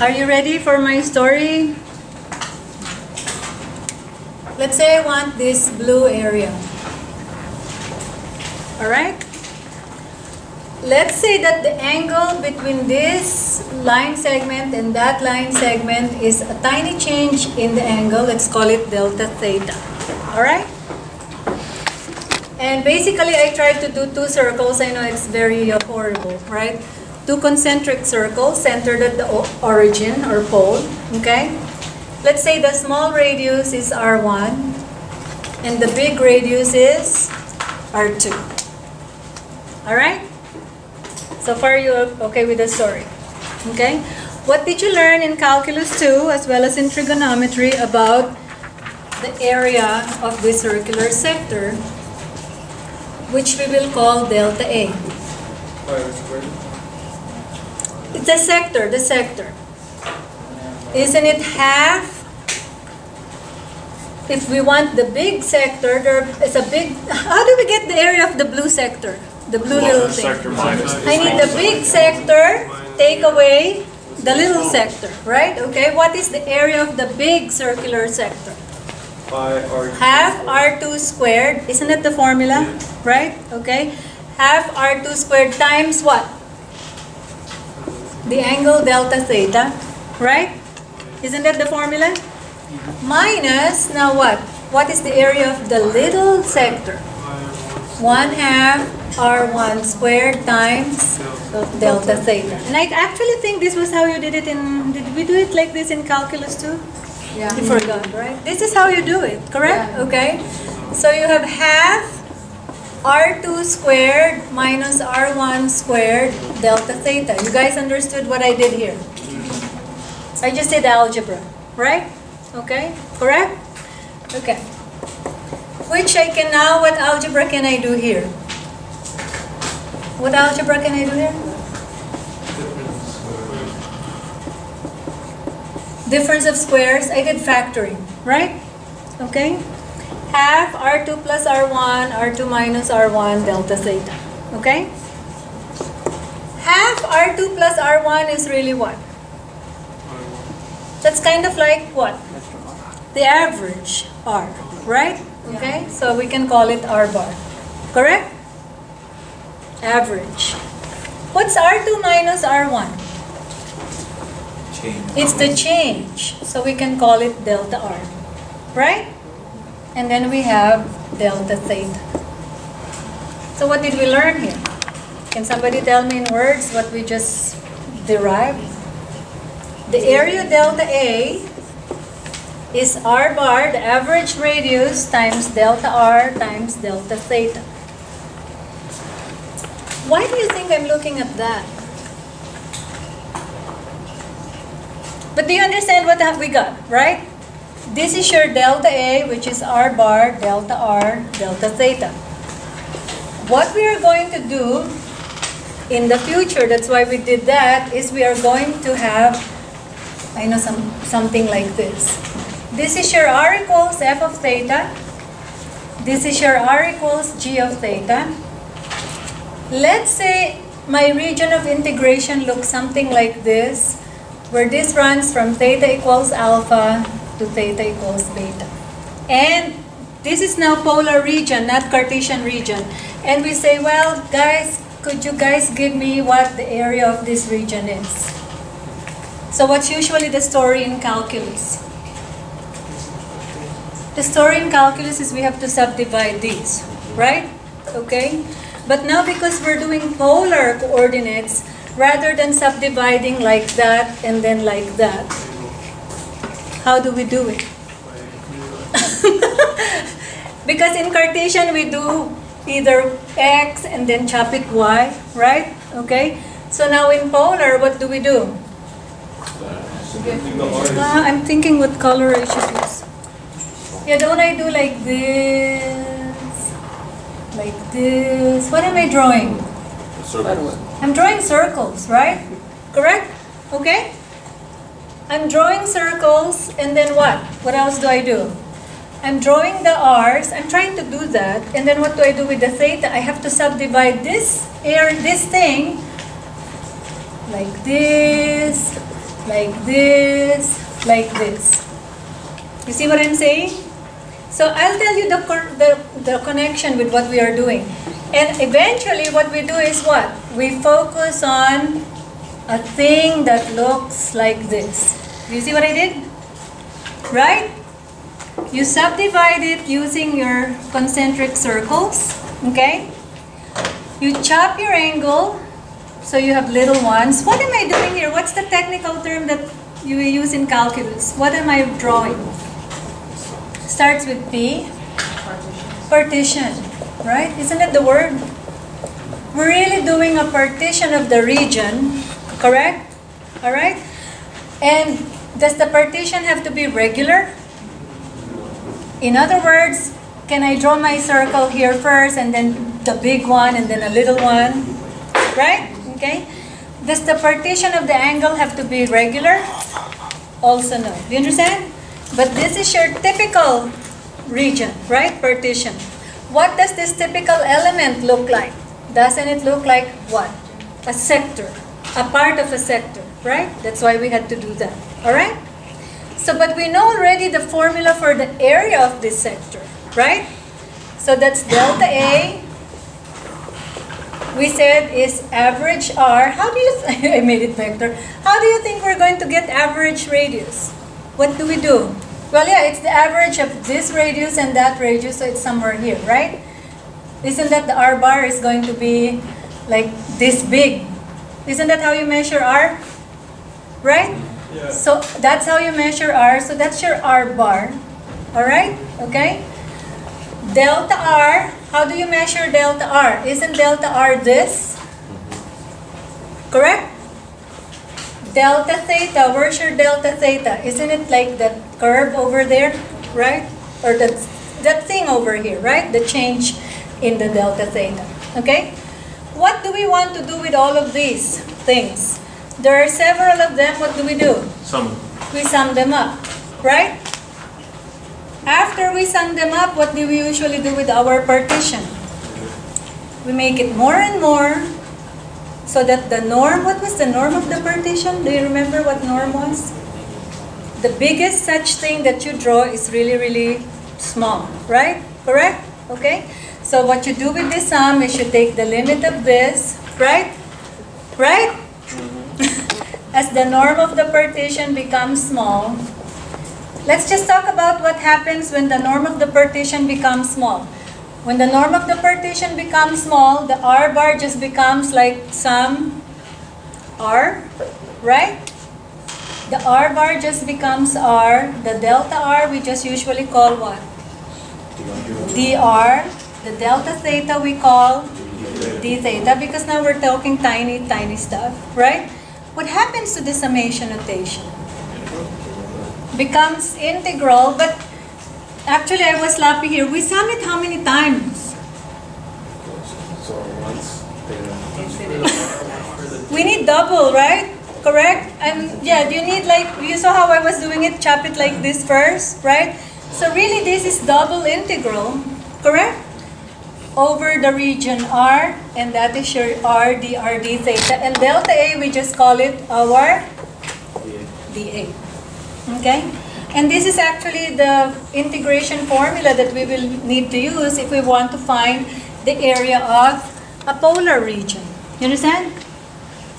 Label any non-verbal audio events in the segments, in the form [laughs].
Are you ready for my story? Let's say I want this blue area. Alright? Let's say that the angle between this line segment and that line segment is a tiny change in the angle. Let's call it delta theta. Alright? And basically, I tried to do two circles. I know it's very horrible, right? Two concentric circles centered at the origin or pole, okay? Let's say the small radius is R1 and the big radius is R2. All right? So far, you are okay with the story? Okay? What did you learn in Calculus 2 as well as in trigonometry about the area of the circular sector which we will call delta A. It's a sector, the sector. Isn't it half? If we want the big sector, there is a big, how do we get the area of the blue sector? The blue little thing. I need the big sector, take away the little sector, right? Okay, what is the area of the big circular sector? Half R2 squared, isn't that the formula? Right? Okay. Half R2 squared times what? The angle delta theta, right? Isn't that the formula? Minus, now what? What is the area of the little sector? 1 half R1 squared times delta theta. And I actually think this was how you did it in, did we do it like this in calculus too? Yeah. You forgot, right? This is how you do it, correct? Yeah. Okay. So you have half R2 squared minus R1 squared delta theta. You guys understood what I did here? I just did algebra, right? Okay, correct? Okay. Which I can now, what algebra can I do here? What algebra can I do here? difference of squares, I did factoring, right? Okay? Half R2 plus R1, R2 minus R1, delta theta. Okay? Half R2 plus R1 is really what? That's kind of like what? The average R, right? Okay? So we can call it R bar. Correct? Average. What's R2 minus R1? change. It's the change. So we can call it delta R. Right? And then we have delta theta. So what did we learn here? Can somebody tell me in words what we just derived? The area delta A is r bar, the average radius, times delta r times delta theta. Why do you think I'm looking at that? But do you understand what we got, right? This is your delta A, which is R bar, delta R, delta theta. What we are going to do in the future, that's why we did that, is we are going to have, I know, some, something like this. This is your R equals F of theta. This is your R equals G of theta. Let's say my region of integration looks something like this where this runs from theta equals alpha to theta equals beta. And this is now polar region, not Cartesian region. And we say, well, guys, could you guys give me what the area of this region is? So what's usually the story in calculus? The story in calculus is we have to subdivide these, right? Okay? But now because we're doing polar coordinates, rather than subdividing like that and then like that. How do we do it? [laughs] because in Cartesian we do either x and then chop it y, right? Okay? So now in polar, what do we do? Uh, I'm thinking what color I should use. Yeah, don't I do like this? Like this? What am I drawing? Circle. I'm drawing circles, right? Correct? Okay? I'm drawing circles and then what? What else do I do? I'm drawing the R's. I'm trying to do that. And then what do I do with the theta? I have to subdivide this air, this thing like this, like this, like this. You see what I'm saying? So I'll tell you the, the, the connection with what we are doing. And eventually what we do is what? We focus on a thing that looks like this. You see what I did? Right? You subdivide it using your concentric circles. Okay? You chop your angle so you have little ones. What am I doing here? What's the technical term that you use in calculus? What am I drawing? Starts with P. Partition. Right? Isn't it the word? We're really doing a partition of the region. Correct? Alright? And does the partition have to be regular? In other words, can I draw my circle here first and then the big one and then a little one? Right? Okay? Does the partition of the angle have to be regular? Also no. Do you understand? But this is your typical region, right? Partition. What does this typical element look like? Doesn't it look like what? A sector. A part of a sector, right? That's why we had to do that. Alright? So, but we know already the formula for the area of this sector, right? So that's delta A. We said is average R. How do you, [laughs] I made it vector. How do you think we're going to get average radius? What do we do? Well, yeah, it's the average of this radius and that radius, so it's somewhere here, right? Isn't that the R bar is going to be like this big? Isn't that how you measure R? Right? Yeah. So that's how you measure R. So that's your R bar. Alright? Okay? Delta R, how do you measure delta R? Isn't delta R this? Correct? Delta theta, where's your delta theta? Isn't it like that curve over there, right? Or that, that thing over here, right? The change in the delta theta, okay? What do we want to do with all of these things? There are several of them, what do we do? Sum. We sum them up, right? After we sum them up, what do we usually do with our partition? We make it more and more so that the norm, what was the norm of the partition? Do you remember what norm was? The biggest such thing that you draw is really, really small, right? Correct? Okay? So what you do with this sum is you take the limit of this, right? Right? Mm-hmm. [laughs] As the norm of the partition becomes small, let's just talk about what happens when the norm of the partition becomes small. When the norm of the partition becomes small, the R bar just becomes like some R, right? The R bar just becomes R. The delta R we just usually call what? dr. The delta theta we call d theta because now we're talking tiny, tiny stuff, right? What happens to the summation notation? Becomes integral, but actually I was laughing here. We sum it how many times? So once. We need double, right? Correct? And yeah, do you need like, you saw how I was doing it, chop it like this first, right? So really this is double integral, correct? Over the region R, and that is your R, dr, d theta. And delta A, we just call it our dA. Okay? And this is actually the integration formula that we will need to use if we want to find the area of a polar region. You understand?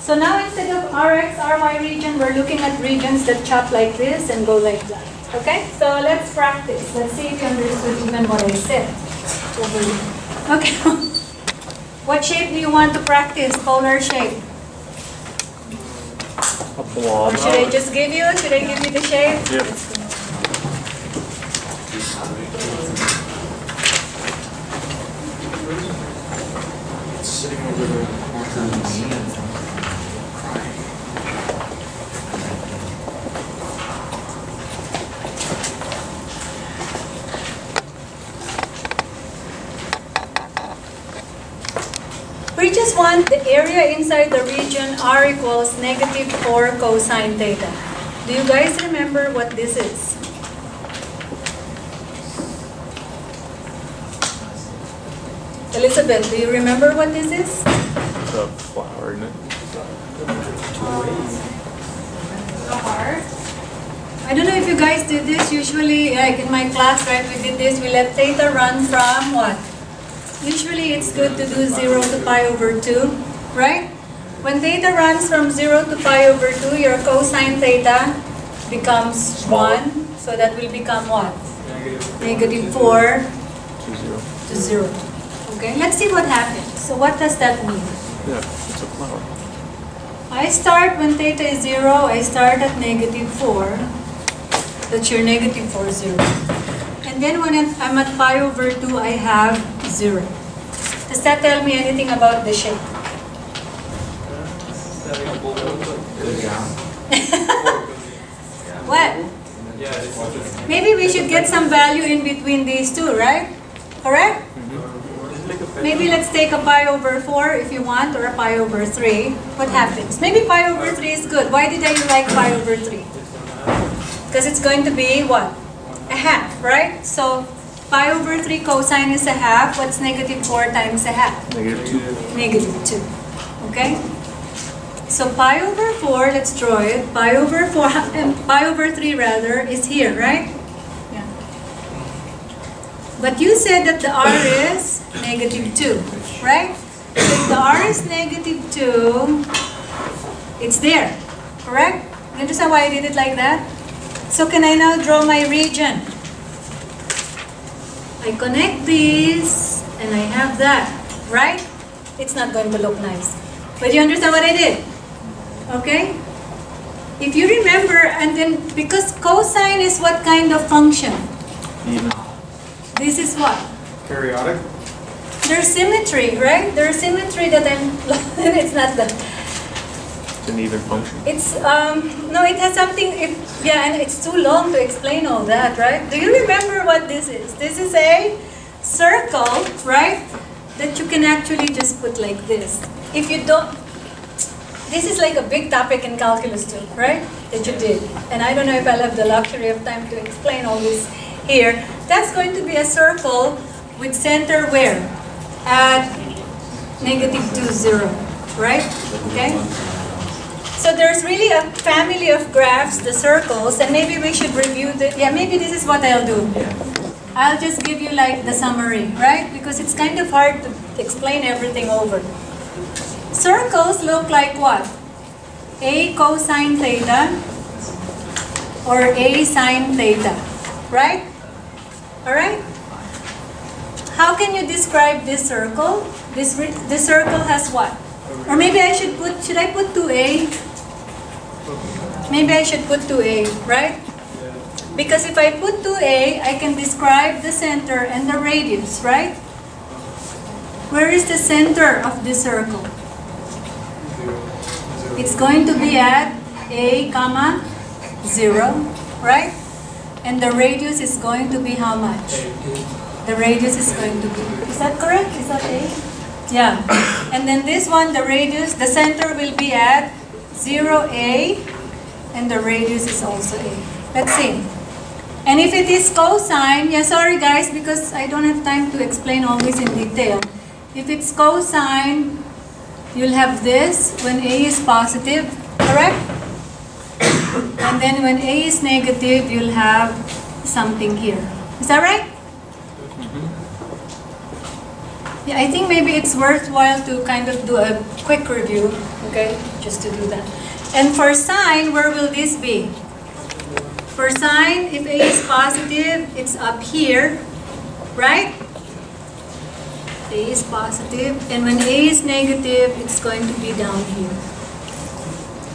So now instead of Rx, Ry region, we're looking at regions that chop like this and go like that. Okay? So let's practice. Let's see if you understood even what I said. over here. Okay. what shape do you want to practice? Polar shape. A blob. Or should I just give you? Should I give you the shape? Yep. Sitting over there. Want the area inside the region R equals negative 4 cosine theta. Do you guys remember what this is? Elizabeth, do you remember what this is? The flower, isn't it? I don't know if you guys did this. Usually, like in my class, right, we did this. We let theta run from what? Usually, it's good to do 0 to pi over 2, right? When theta runs from 0 to pi over 2, your cosine theta becomes 1. So that will become what? Negative 4 Two zero. to 0. Okay, let's see what happens. So what does that mean? Yeah, it's a flower. I start when theta is 0, I start at negative 4. That's your negative 4, 0. And then when I'm at pi over 2, I have 0. Does that tell me anything about the shape? [laughs] What? Maybe we should get some value in between these two, right? Correct? Maybe let's take a pi over 4 if you want, or a pi over 3. What happens? Maybe pi over 3 is good. Why did I like pi over 3? Because it's going to be what? A half, right? So pi over 3 cosine is a half. What's negative 4 times a half? Negative two. Negative 2. Okay? So pi over 4, let's draw it. Pi over 4, [laughs] um, pi over 3 rather, is here, right? Yeah. But you said that the r is negative 2, right? So if the r is negative 2, it's there, correct? You understand why I did it like that? So can I now draw my region? I connect these, and I have that, right? It's not going to look nice. But you understand what I did? Okay? If you remember, and then, because cosine is what kind of function? Even. This is what? Periodic? There's symmetry, right? There's symmetry that I'm, [laughs] it's not that. An even function. It's, um, no, it has something, if, yeah, and it's too long to explain all that, right? Do you remember what this is? This is a circle, right? That you can actually just put like this. If you don't, this is like a big topic in calculus too, right? That you did. And I don't know if I'll have the luxury of time to explain all this here. That's going to be a circle with center where? At negative two zero, right? Okay? So there's really a family of graphs, the circles, and maybe we should review the, yeah, maybe this is what I'll do. I'll just give you like the summary, right? Because it's kind of hard to explain everything over. Circles look like what? A cosine theta or A sine theta, right? Alright? How can you describe this circle? This, this circle has what? Or maybe I should put, should I put 2A? Maybe I should put 2A, right? Because if I put 2A, I can describe the center and the radius, right? Where is the center of this circle? It's going to be at A, comma, 0, right? And the radius is going to be how much? The radius is going to be, is that correct? Is that A? Yeah. And then this one, the radius, the center will be at 0A, and the radius is also A. Let's see. And if it is cosine, yeah, sorry guys, because I don't have time to explain all this in detail. If it's cosine, you'll have this when A is positive, correct? [coughs] And then when A is negative, you'll have something here. Is that right? Mm-hmm. Yeah, I think maybe it's worthwhile to kind of do a quick review, okay, just to do that. And for sine, where will this be? For sine, if A is positive, it's up here, right? A is positive, and when A is negative, it's going to be down here.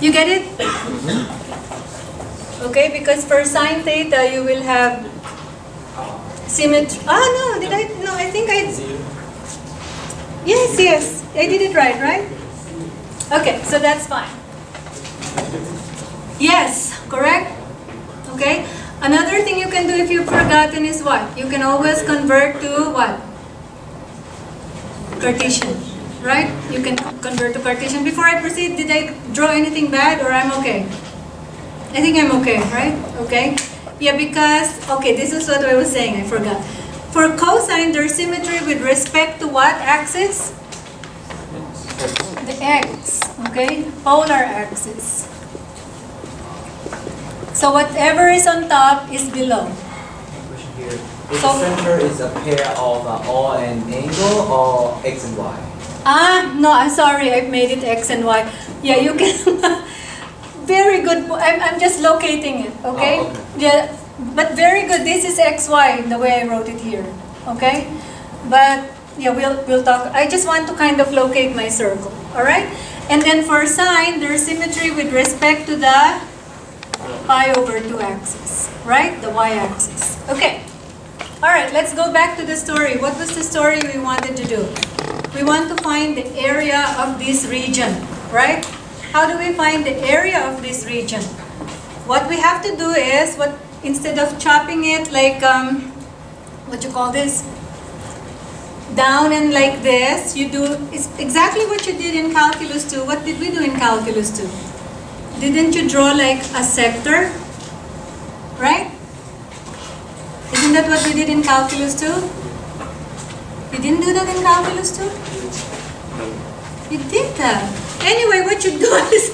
You get it? Okay, because for sine theta, you will have symmetry. Ah, no, did I? No, I think I. Yes, yes, I did it right, right? Okay, so that's fine. Yes, correct? Okay? Another thing you can do if you've forgotten is what? You can always convert to what? Cartesian, right? You can convert to Cartesian. Before I proceed, did I draw anything bad or I'm okay? I think I'm okay, right? Okay? Yeah, because, okay, this is what I was saying, I forgot. For cosine, there's symmetry with respect to what axis? The x, okay? Polar axis. So whatever is on top is below. Here. So- the center is a pair of uh, O and angle or X and Y? Ah, no, I'm sorry, I've made it X and Y. Yeah, you can, [laughs] very good, I'm, I'm just locating it, okay? Oh, okay. Yeah, but very good, this is X, Y, the way I wrote it here, okay? But, yeah, we'll, we'll talk, I just want to kind of locate my circle, all right? And then for sine, there's symmetry with respect to the pi over 2 axis, right? The y axis. Okay. All right, let's go back to the story. What was the story we wanted to do? We want to find the area of this region, right? How do we find the area of this region? What we have to do is, what instead of chopping it like, um, what you call this? Down and like this, you do, exactly what you did in Calculus 2. What did we do in Calculus 2? Didn't you draw like a sector? Right? Isn't that what we did in Calculus 2? You didn't do that in Calculus 2? You did that. Anyway, what you do [laughs] is,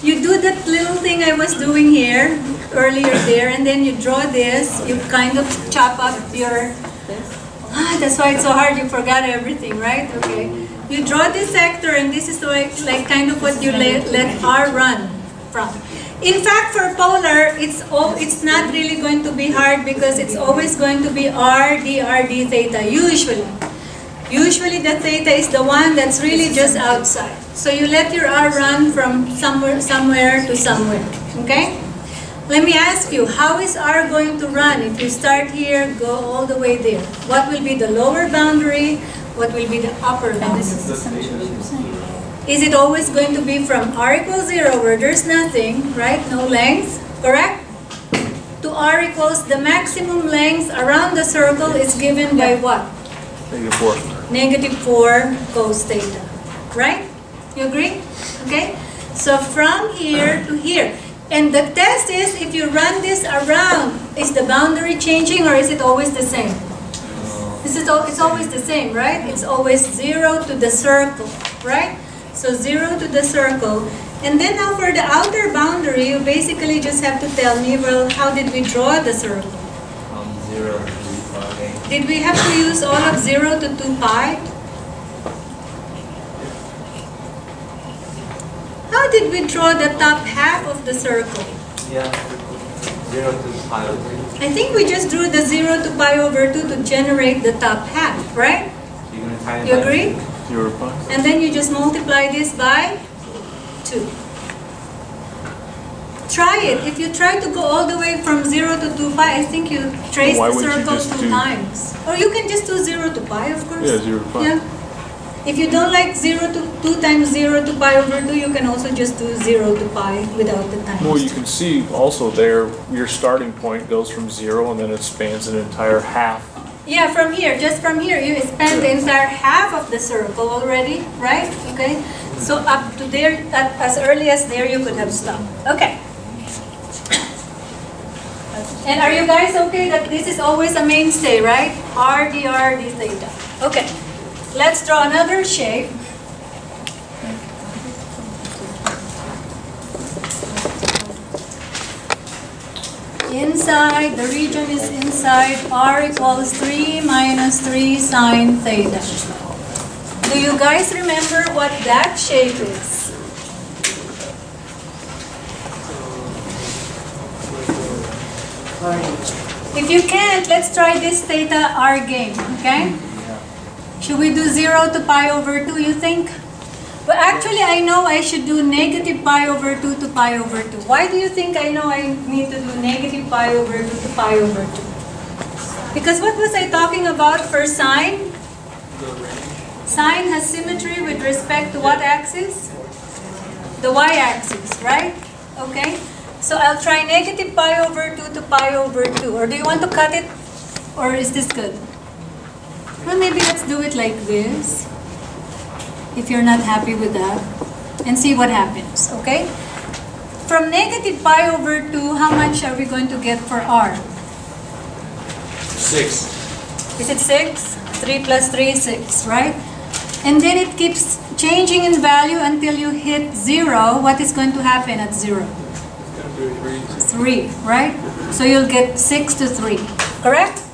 you do that little thing I was doing here, earlier there, and then you draw this, you kind of chop up your, ah, that's why it's so hard, you forgot everything, right? Okay. You draw this sector, and this is like, like kind of what you let, let R run In fact, for polar, it's it's not really going to be hard because it's always going to be r d r d theta, usually. Usually the theta is the one that's really just outside. So you let your r run from somewhere, somewhere to somewhere, okay? Let me ask you, how is r going to run if you start here, go all the way there? What will be the lower boundary? What will be the upper boundary? Is it always going to be from r equals 0 where there's nothing, right? No length, correct? To r equals the maximum length around the circle is given by what? Negative four. Negative 4 cos theta, right? You agree? Okay? So from here to here. And the test is if you run this around, is the boundary changing or is it always the same? Uh, this is al- it's always the same, right? It's always 0 to the circle, right? So 0 to the circle. And then now for the outer boundary, you basically just have to tell me, well, how did we draw the circle? Um, zero to five. Did we have to use all of 0 to 2 pi? How did we draw the top half of the circle? Yeah. Zero to pi over. 2. I think we just drew the 0 to pi over 2 to generate the top half, right? You're gonna tie it You agree? Zero pi. And then you just multiply this by 2. Try it. If you try to go all the way from 0 to 2 pi, I think you trace Why the circle two times. Or you can just do 0 to pi, of course. Yeah, zero to pi. Yeah. If you don't like 0 to 2 times 0 to pi over 2, you can also just do 0 to pi without the times. Well, you can see also there, your starting point goes from zero and then it spans an entire half. Yeah, from here, just from here, you spend the entire half of the circle already, right? Okay? So up to there, at, as early as there, you could have stopped. Okay. And are you guys okay that this is always a mainstay, right? R, d, r, d theta. Okay. Let's draw another shape. Inside, the region is inside, r equals 3 minus 3 sine theta. Do you guys remember what that shape is? If you can't, let's try this theta r game, okay? Should we do 0 to pi over 2, you think? But actually, I know I should do negative pi over 2 to pi over 2. Why do you think I know I need to do negative pi over 2 to pi over 2? Because what was I talking about for sine? Sine has symmetry with respect to what axis? The y-axis, right? Okay. So I'll try negative pi over 2 to pi over 2. Or do you want to cut it? Or is this good? Well, maybe let's do it like this. If you're not happy with that. And see what happens, okay? From negative pi over 2, how much are we going to get for r? Six. Is it 6? 3 plus 3 is 6, right? And then it keeps changing in value until you hit 0. What is going to happen at 0? 3, right? So you'll get 6 to 3, correct?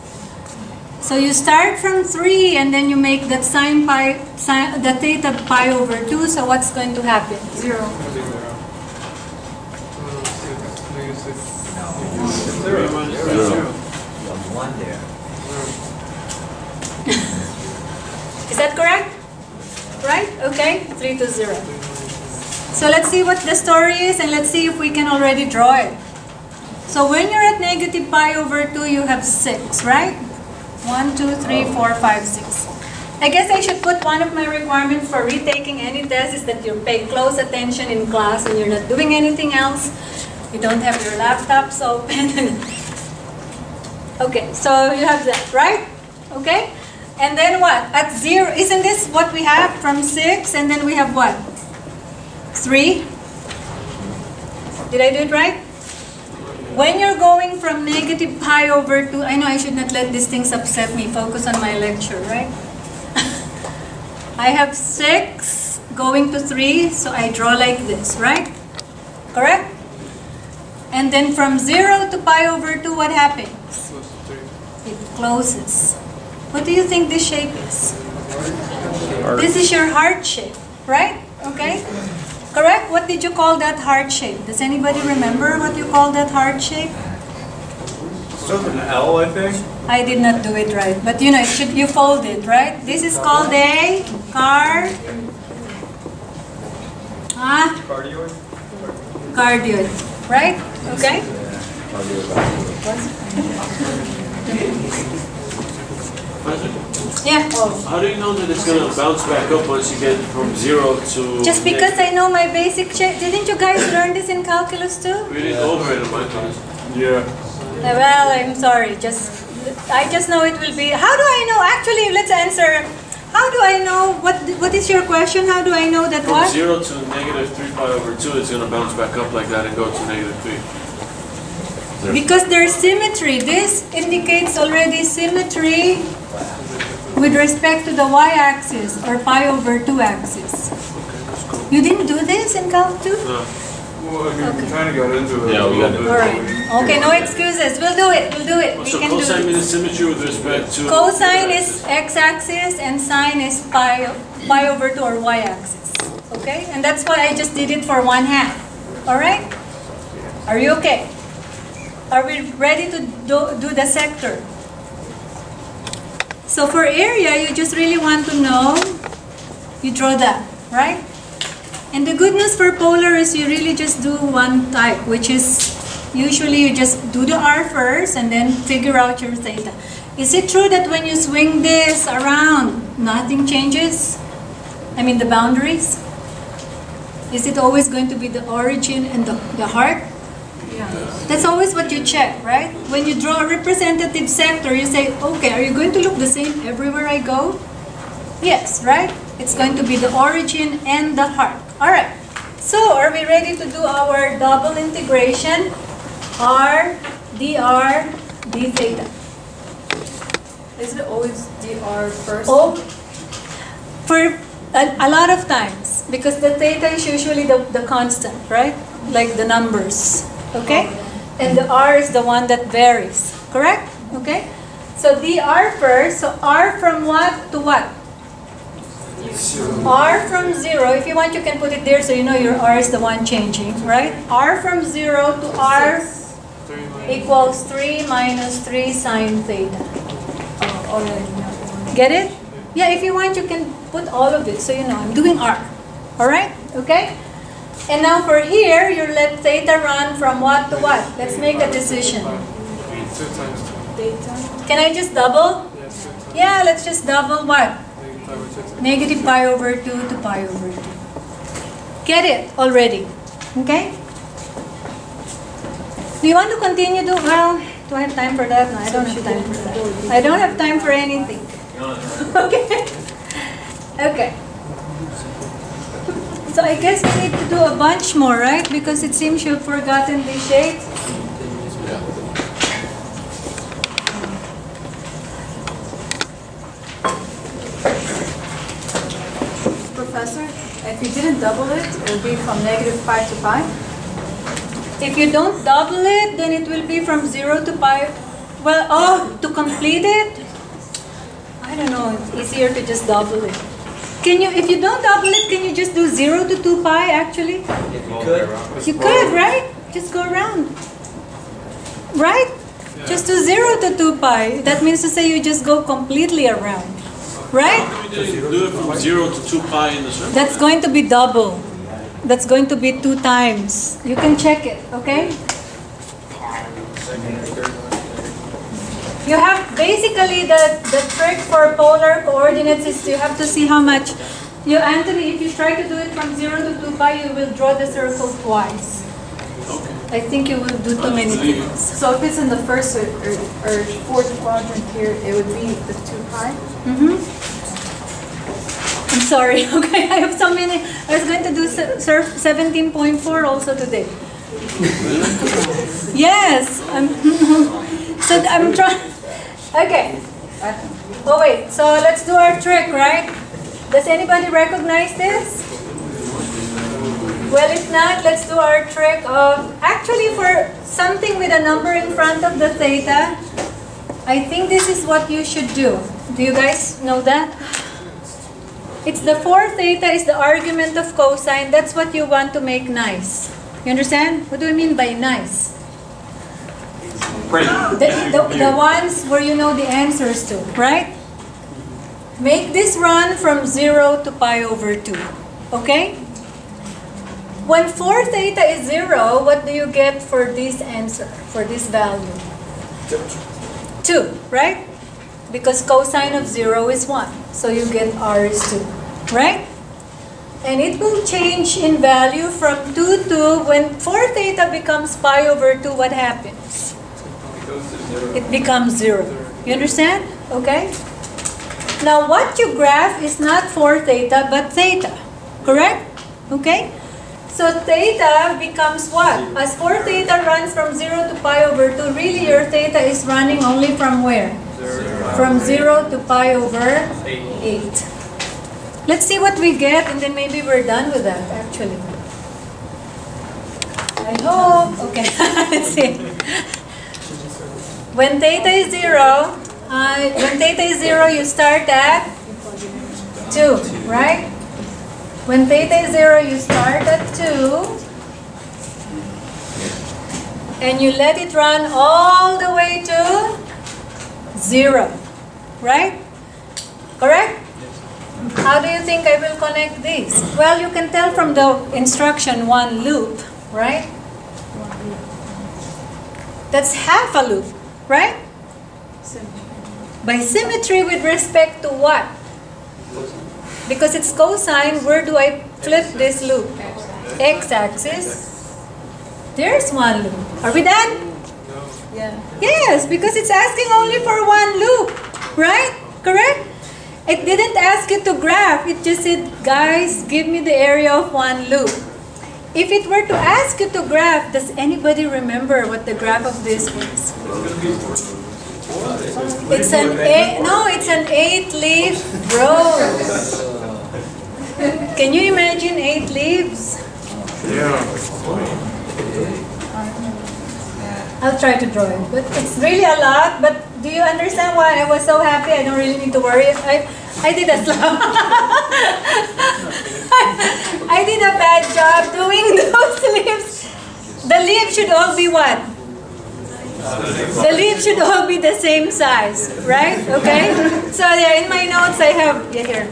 So you start from 3 and then you make that sine pi, sine, the theta pi over 2, so what's going to happen? 0. Zero zero. One there. Is that correct? Right? Okay, 3 to 0. So let's see what the story is and let's see if we can already draw it. So when you're at negative pi over 2, you have 6, right? 1, 2, 3, 4, 5, 6. I guess I should put one of my requirements for retaking any test is that you pay close attention in class and you're not doing anything else. You don't have your laptops [laughs] open. okay, so you have that, right? Okay? And then what? At 0, isn't this what we have from 6? And then we have what? 3? Did I do it right? When you're going from negative pi over 2, I know I should not let these things upset me. Focus on my lecture, right? [laughs] I have 6 going to 3, so I draw like this, right? Correct? And then from 0 to pi over 2, what happens? It closes. What do you think this shape is? This is your heart shape, right? Okay? Correct? What did you call that heart shape? Does anybody remember what you call that heart shape? With an L, I think. I did not do it right, but you know, it should you fold it, right? This is called a car ah, Cardioid. cardioid, right? Okay? [laughs] Yeah. How do you know that it's gonna bounce back up once you get from zero to? Just because I know my basic shape, didn't you guys learn this in calculus too? We didn't over it in my class. Yeah. Uh, Well, I'm sorry. Just I just know it will be. How do I know? Actually, let's answer. How do I know? What What is your question? How do I know that From what? zero to negative three pi over two, it's gonna bounce back up like that and go to negative three. Because there's symmetry. This indicates already symmetry with respect to the y-axis or pi over 2 axis. You didn't do this in Calc 2? No. Well, I mean, Okay. we kind of got into it Yeah, a we little got bit. Alright. Okay, no excuses. We'll do it. We'll do it. We So can do cosine this. means symmetry with respect to. Cosine is x-axis and sine is pi, pi over 2 or y-axis. Okay? And that's why I just did it for one half. Alright? Are you okay? Are we ready to do, do the sector? So for area, you just really want to know, you draw that, right? And the good news for polar is you really just do one type, which is usually you just do the R first and then figure out your theta. Is it true that when you swing this around, nothing changes? I mean the boundaries? Is it always going to be the origin and the, the heart? That's always what you check, right? When you draw a representative sector, you say, okay, are you going to look the same everywhere I go? Yes, right? It's going to be the origin and the heart. All right. So, are we ready to do our double integration? R, dr, d theta. Is it always dr first? Oh, for a, a lot of times, because the theta is usually the, the constant, right? Like the numbers, okay? And the r is the one that varies, correct? Okay? So dr first, so r from what to what? Zero. r from 0, if you want you can put it there so you know your r is the one changing, right? r from 0 to r equals 3 minus 3 sine theta. Oh, already know. Get it? Yeah, if you want, you can put all of it. So you know, I'm doing R. All right? Okay? And now for here, you let theta run from what to what? Let's make a decision. Two times two. Theta. Can I just double? Yes, two times. Yeah, let's just double what? Negative pi over two times. Negative pi over 2 to pi over 2. Get it already. Okay? Do you want to continue to, well? Do I have time for that? No, I don't have time for that. I don't have time for anything. [laughs] Okay. Okay. So I guess we need to do a bunch more, right? Because it seems you've forgotten the shape. Professor, if you didn't double it, it would be from negative pi to pi? If you don't double it, then it will be from 0 to pi. Well, oh, to complete it, I don't know, it's easier to just double it. Can you, if you don't double it, can you just do 0 to 2 pi actually? If you could, You could, right? Just go around. Right? Just do 0 to 2 pi. That means to say you just go completely around. Right? We do it from zero to two pi in the circle. That's going to be double. That's going to be two times. You can check it, okay? You have basically the, the trick for polar coordinates is you have to see how much you Anthony, if you try to do it from zero to two pi, you will draw the circle twice. Okay. I think you will do too many things. So if it's in the first or, or, or fourth quadrant here, it would be the two pi? Mm-hmm. I'm sorry, [laughs] okay, I have so many. I was going to do surf 17.4 also today. [laughs] Yes, I'm, [laughs] so I'm trying, okay. Oh wait, so let's do our trick, right? Does anybody recognize this? Well, if not, let's do our trick of, actually for something with a number in front of the theta, I think this is what you should do. Do you guys know that? It's the 4 theta is the argument of cosine. That's what you want to make nice. You understand? What do I mean by nice? The, the, the ones where you know the answers to, right? Make this run from 0 to pi over 2. Okay? When 4 theta is 0, what do you get for this answer, for this value? 2, right? Because cosine of 0 is 1. So you get r is 2, right? And it will change in value from 2 to, when 4 theta becomes pi over 2, what happens? It becomes 0. You understand? Okay? Now what you graph is not 4 theta, but theta. Correct? Okay? So theta becomes what? As 4 theta runs from 0 to pi over 2, really your theta is running only from where? From 0 to pi over 8. Let's see what we get and then maybe we're done with that actually. I hope. Okay, [laughs] let's see. When theta is 0, uh, when theta is 0, you start at 2, right? When theta is 0, you start at 2. And you let it run all the way to 0. Right? Correct? How do you think I will connect these? Well, you can tell from the instruction one loop, right? That's half a loop, right? By symmetry with respect to what? Because it's cosine, where do I flip this loop? X-axis. There's one loop. Are we done? Yeah. Yes, because it's asking only for one loop, right? Correct? It didn't ask you to graph. It just said, guys, give me the area of one loop. If it were to ask you to graph, does anybody remember what the graph of this was? It's an eight, no, it's an eight-leaf rose. Can you imagine eight leaves? Yeah. I'll try to draw it, but it's really a lot. But do you understand why I was so happy? I don't really need to worry. I, I did a slow. I did a bad job doing [laughs] those leaves. The leaves should all be what? The leaves should all be the same size, right? Okay. So yeah, in my notes I have yeah, here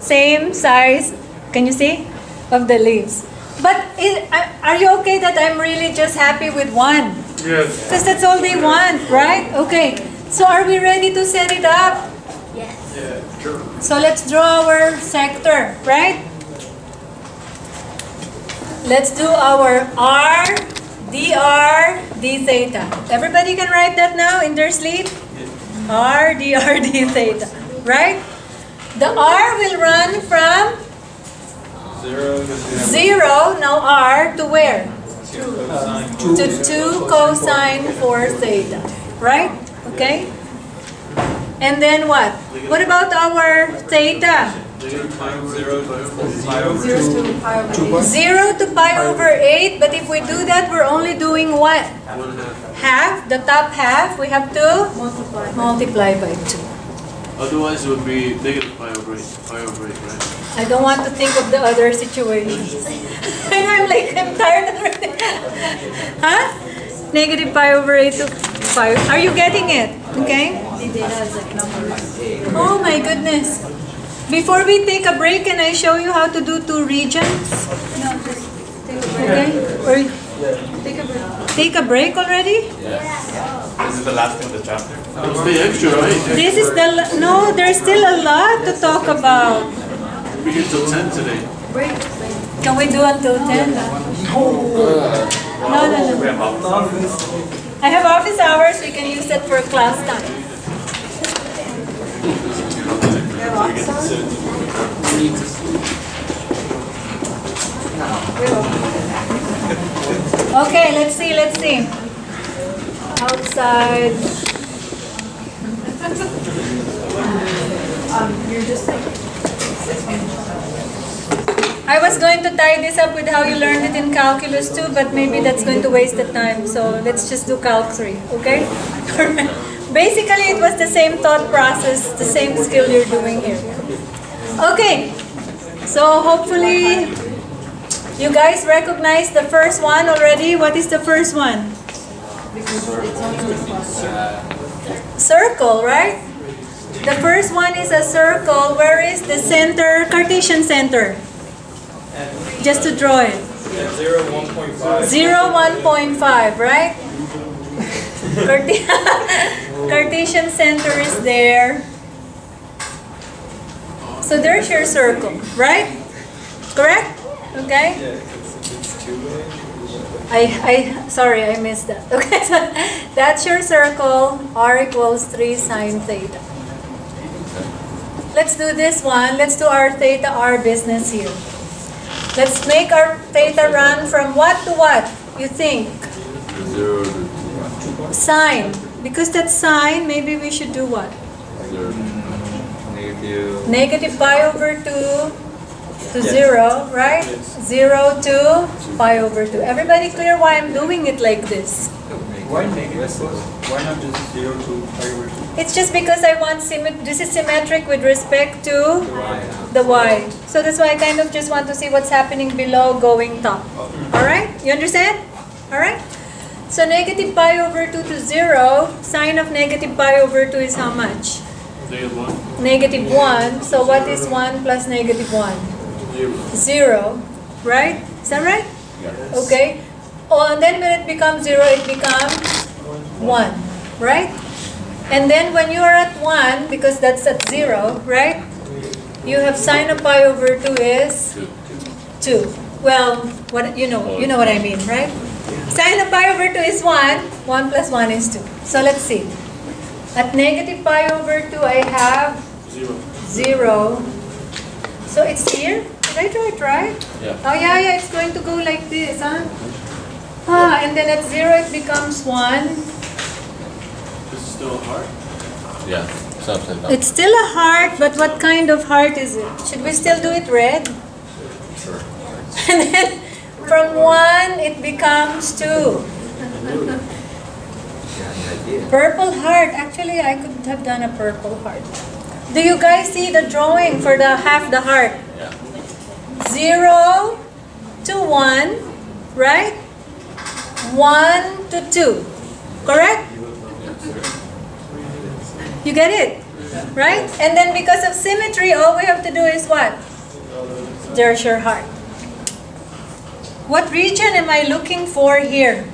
same size. Can you see of the leaves? But is, are- are you okay that I'm really just happy with one? Yes. Because that's all they want, right? Okay. So are we ready to set it up? So let's draw our sector, right? Let's do our R, dr, d theta. Everybody can write that now in their sleep? R, dr, [laughs] d theta, right? The R will run from zero, now R, to where? To 2 cosine 4 theta, right? Okay? And then what? What about our theta? Negative pi over zero, pi over Zero to pi over eight. 0 to pi over 8, but if we do that, we're only doing what? one half. Half, the top half, we have to Multiply. multiply by 2. Otherwise, it would be negative pi over eight, pi over eight, right? I don't want to think of the other situations. [laughs] and I'm like, I'm tired already. [laughs] huh? Negative pi over 8 to pi. Are you getting it? Okay? The data is like numbers. Oh my goodness. Before we take a break, can I show you how to do two regions? No, just take a break. Okay? Or Take a break. take a break already? Yes. This is the last thing of the chapter. It'll stay extra, right? This is the, no, there's still a lot to talk about. We're here till ten today. Break. Can we do until 10? No, no, no. We have office I have office hours, we can use that for class time. Okay, let's see, let's see. Outside. Um, you're just like, I was going to tie this up with how you learned it in calculus too, but maybe that's going to waste the time. So let's just do calc 3, okay? [laughs] Basically, it was the same thought process, the same skill you're doing here. Okay, so hopefully you guys recognize the first one already. What is the first one. Circle, right? The first one is a circle. Where is the center, Cartesian center? Just to draw it. Zero, one point five. 0, 1.5, right? [laughs] [laughs] Cartesian center is there. So there's your circle, right? Correct? Okay? I, I, sorry, I missed that. [laughs] Okay, so that's your circle. R equals 3 sine theta. Let's do this one. Let's do our theta R business here. Let's make our theta run from what to what? You think? Zero to Sine. Because that's sine, maybe we should do what? zero. Negative. Negative pi over 2 to 0, right? 0 to pi over 2. Everybody clear why I'm doing it like this? Why negative? Why not just zero to pi over two? It's just because I want symmet- this is symmetric with respect to the y. So that's why I kind of just want to see what's happening below going top. Alright? You understand? Alright? So negative pi over 2 to 0, sine of negative pi over 2 is how much? Negative one, Negative 1. So what is 1 plus negative 1? zero. 0. Right? Is that right? Yes. Okay. Oh, and then when it becomes 0, it becomes 1. Right? And then when you are at 1, because that's at 0, right? You have sine of pi over 2 is 2. Well, what you know, you know what I mean, right? Sine of pi over 2 is 1. 1 plus 1 is 2. So let's see. At negative pi over 2, I have Zero. 0. So it's here? Did I draw it right? Yeah. Oh, yeah, yeah, it's going to go like this, huh? Ah, and then at 0, it becomes 1. This is still a heart? Yeah, it's upside down. It's still a heart, but what kind of heart is it? Should we still do it red? Sure. [laughs] And then from 1, it becomes 2. Purple heart. Actually, I could have done a purple heart. Do you guys see the drawing for the half the heart? Yeah. 0 to 1, right? 1 to 2. Correct? You get it? Right? And then because of symmetry, all we have to do is what? There's your heart. What region am I looking for here?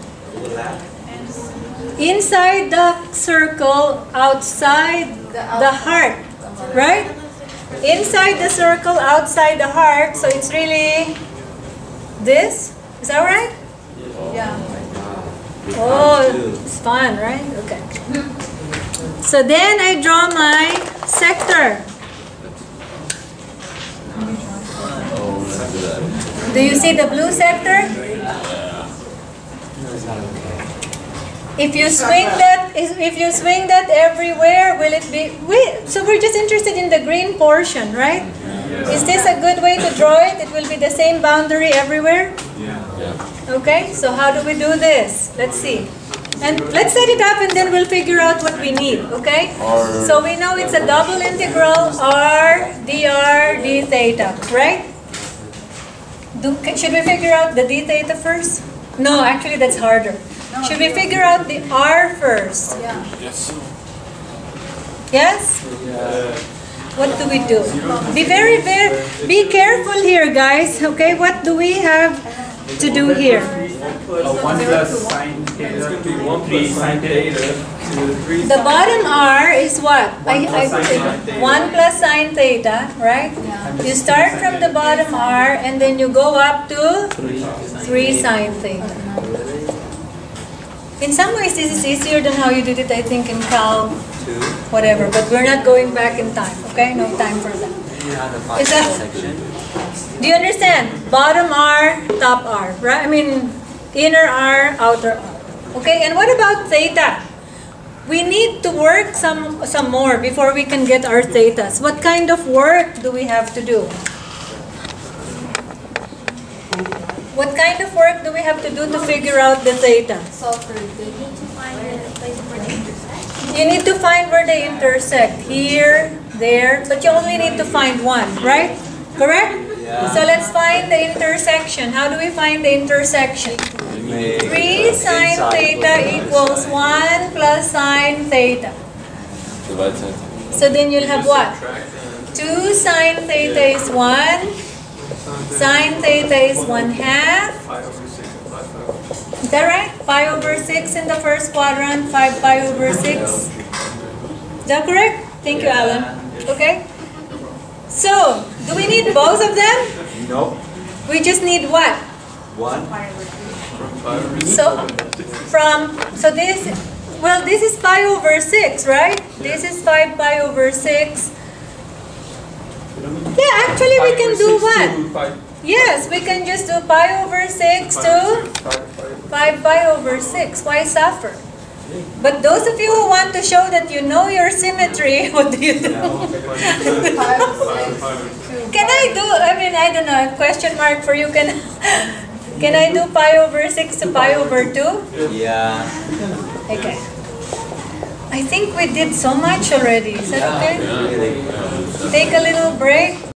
Inside the circle, outside the heart. Right? Inside the circle, outside the heart. So it's really this. Is that right? Yeah. Oh, it's fun, right? Okay. So then I draw my sector. Do you see the blue sector? If you swing that, if if you swing that everywhere, will it be? We, so we're just interested in the green portion, right? Is this a good way to draw it? It will be the same boundary everywhere? Yeah. Okay, so how do we do this? Let's see. And let's set it up and then we'll figure out what we need, okay? R- So we know it's a double integral r dr d theta, right? Do, should we figure out the d theta first? No, actually that's harder. Should we figure out the r first? Yeah. Yes. Yes? What do we do? Be very, very, be careful here, guys, okay? What do we have to do here? One plus sine theta to three sine theta. The bottom R is what? I, I, One plus sine theta. 1 plus sine theta, right? You start from the bottom R and then you go up to 3 sine theta. In some ways, this is easier than how you did it, I think, in Cal, whatever, but we're not going back in time, okay? No time for that. Is that, do you understand? Bottom R, top R, right? I mean, inner R, outer R. Okay, and what about theta? We need to work some, some more before we can get our thetas. What kind of work do we have to do? What kind of work do we have to do to figure out the theta? Solve for They need to find where they intersect. You need to find where they intersect. Here, there, but you only need to find one, right? Correct? So let's find the intersection. How do we find the intersection? 3 sine theta equals 1 plus sine theta. Divide sine. So then you'll have what? 2 sine theta is 1. Sine theta is 1 half. Five over six and five pi over. Is that right? Pi over 6 in the first quadrant, 5 pi over 6. Is that correct? Thank you, Alan. Okay? So, do we need both of them? No. We just need what? One. So, from, so this, well, this is pi over 6, right? This is 5 pi over 6. Yeah, actually we can do what? Yes, we can just do pi over 6 to 5 pi over 6. Why suffer? But those of you who want to show that you know your symmetry, [laughs] what do you do? five, six, two. Can I do, I mean, I don't know, question mark for you, can, can I do pi over 6 to pi over 2? Yeah. Okay. I think we did so much already. Is that okay? Take a little break.